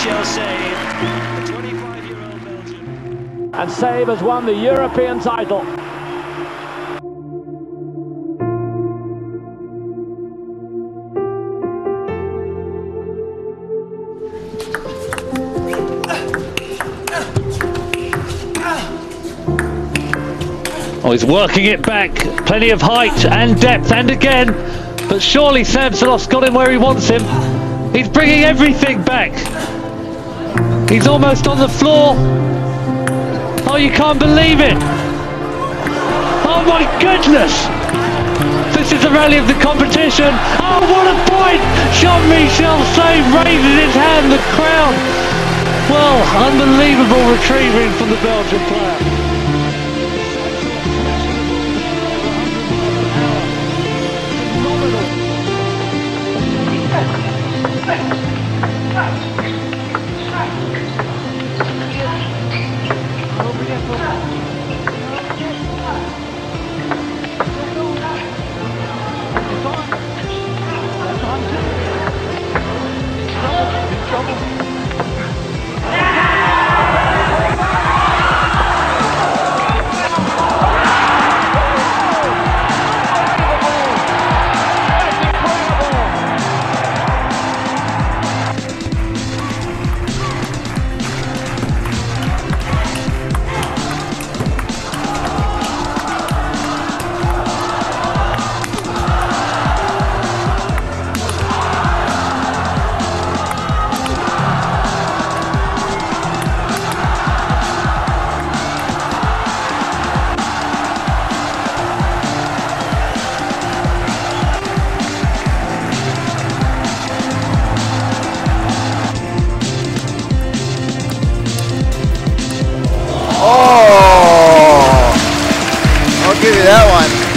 Jean-Michel Saive, the 25-year-old Belgian. And Saive has won the European title. Oh, he's working it back. Plenty of height and depth, and again. But surely Samsonov's got him where he wants him. He's bringing everything back. He's almost on the floor. Oh, you can't believe it. Oh my goodness. This is the rally of the competition. Oh, what a point. Jean-Michel Saive raises his hand, the crown. Well, unbelievable retrieving from the Belgian player. You that one.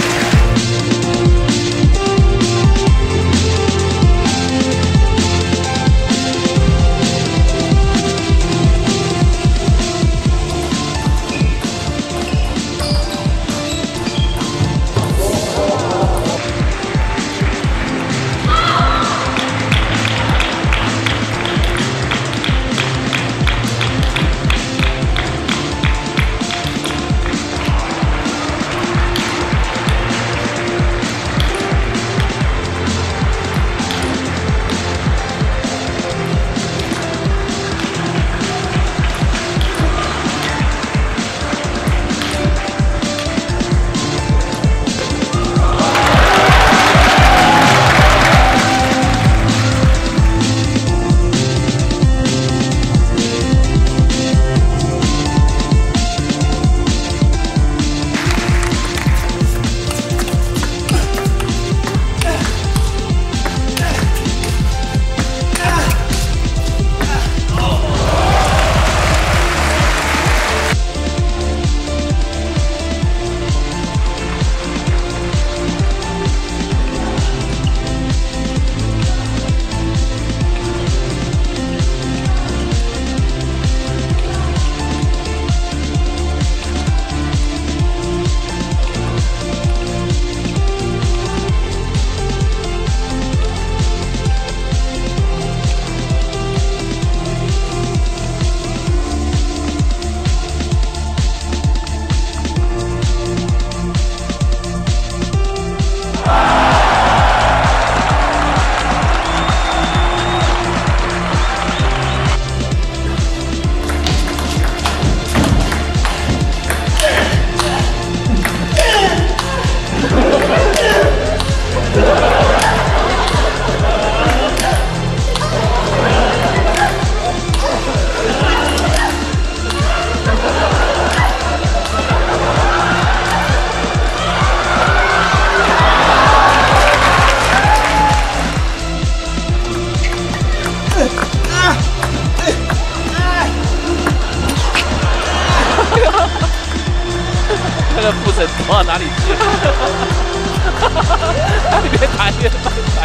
他里面打越慢打。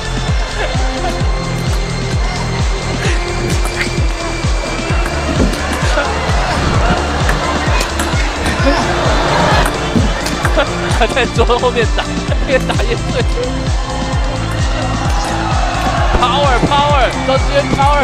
他在桌后面打，越打越碎。Power power，周志远 power。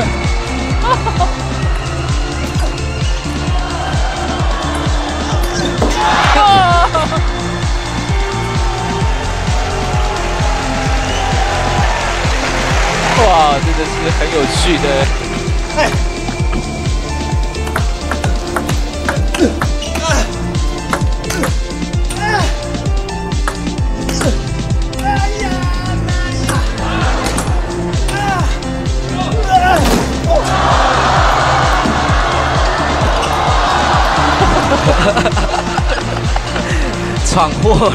是很有趣的。哎，闯祸。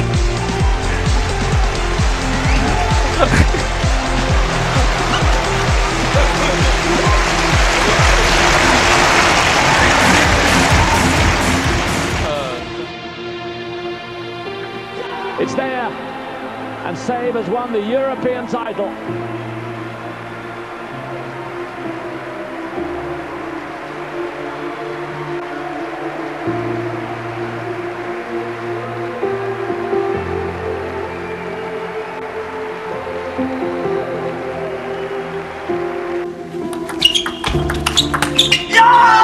and Saive has won the European title. Yeah!